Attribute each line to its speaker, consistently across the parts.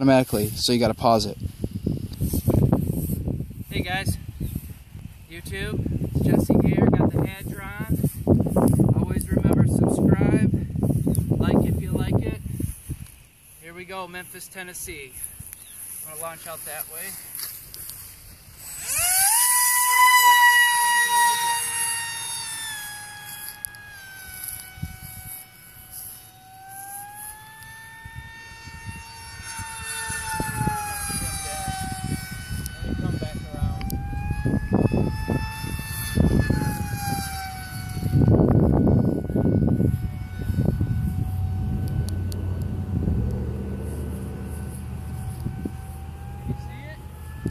Speaker 1: automatically, so you got to pause it.
Speaker 2: Hey guys, YouTube, Jazzy here, got the Hadron. Always remember subscribe, like if you like it. Here we go, Memphis, Tennessee. I'm gonna launch out that way.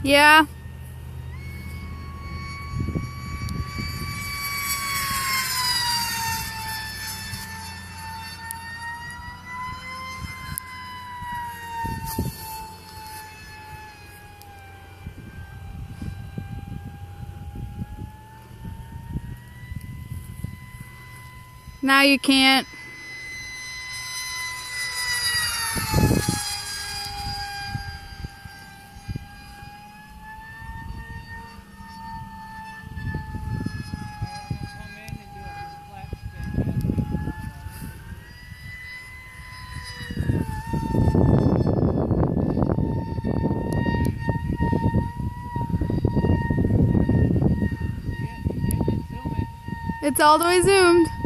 Speaker 3: Yeah. Now you can't. It's all the way zoomed.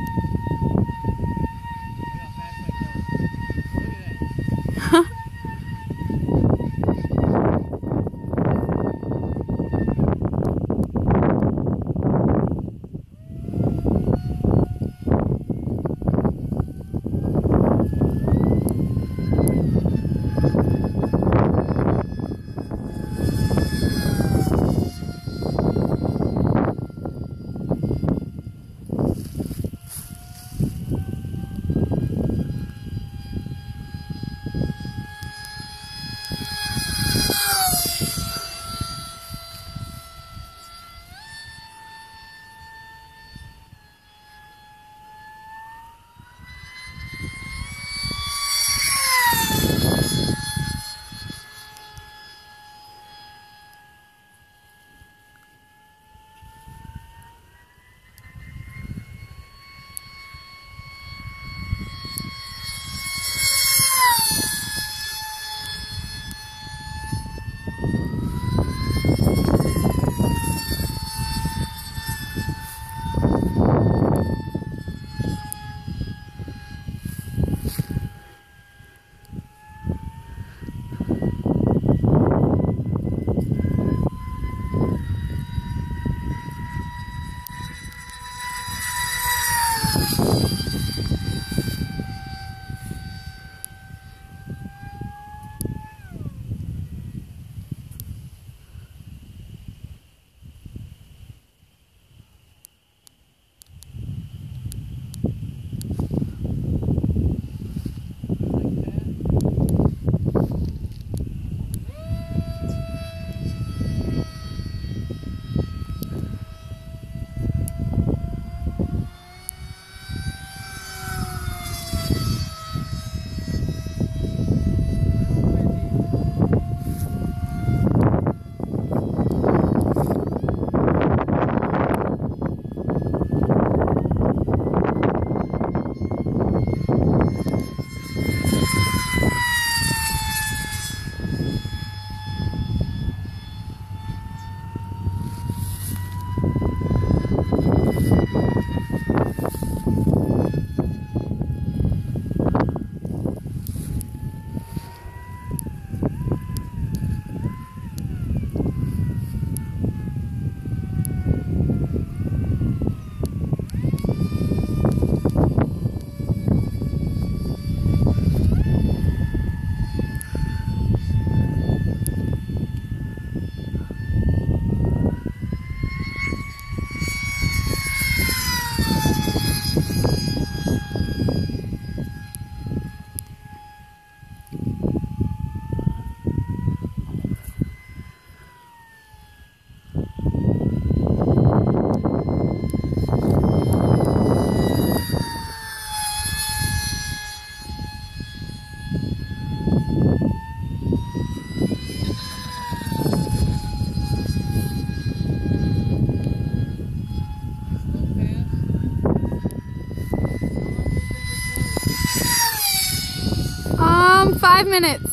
Speaker 3: five minutes.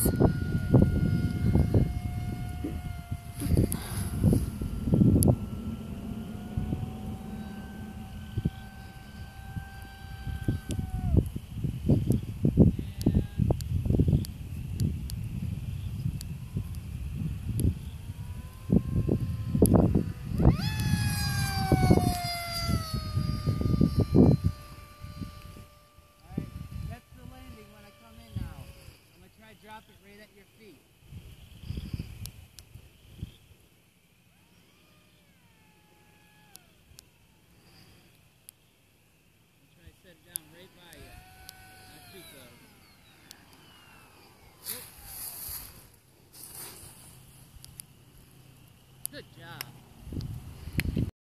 Speaker 2: Drop it right at your feet. I'm try to set it down right by you. Not too close.